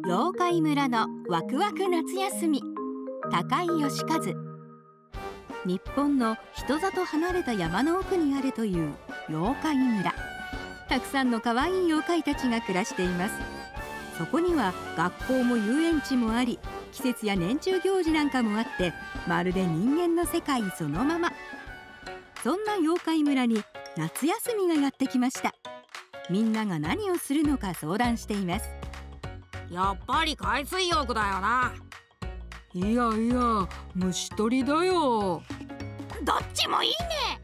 妖怪村のワクワク夏休み。高井義和。日本の人里離れた山の奥にあるという妖怪村。たくさんの可愛い妖怪たちが暮らしています。そこには学校も遊園地もあり季節や年中行事なんかもあってまるで人間の世界そのまま。そんな妖怪村に夏休みがやってきました。みんなが何をするのか相談しています。やっぱり海水浴だよな。いやいや虫取りだよ。どっちもいいね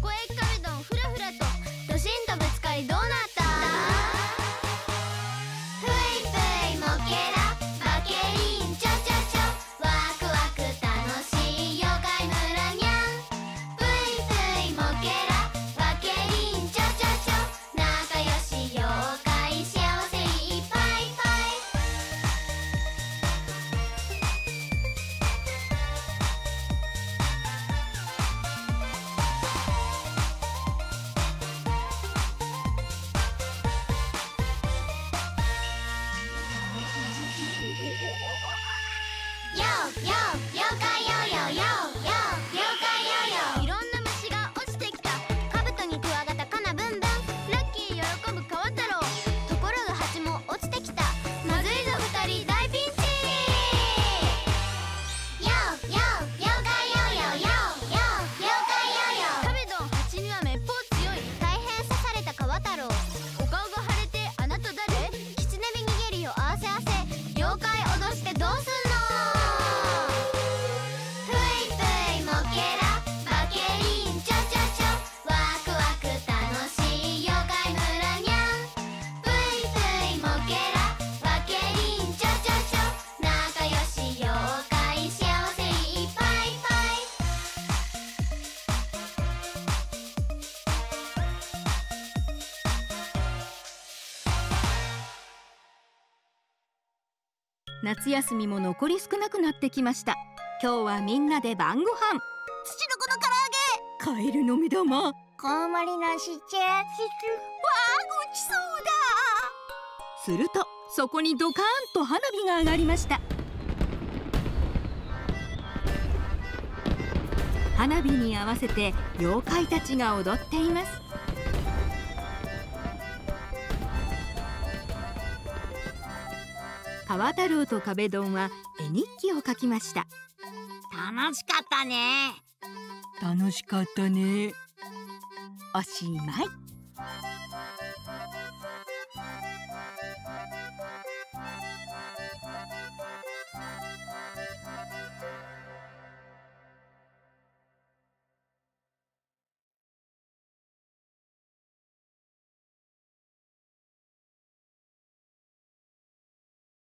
quick. 夏休みも残り少なくなってきました。今日はみんなで晩ご飯。土の子の唐揚げ。カエルの目玉コウモリのシチューわあごちそうだするとそこにドカーンと花火が上がりました。花火に合わせて妖怪たちが踊っています川太郎と壁ドンは絵日記を書きました。楽しかったね。楽しかったね。おしまい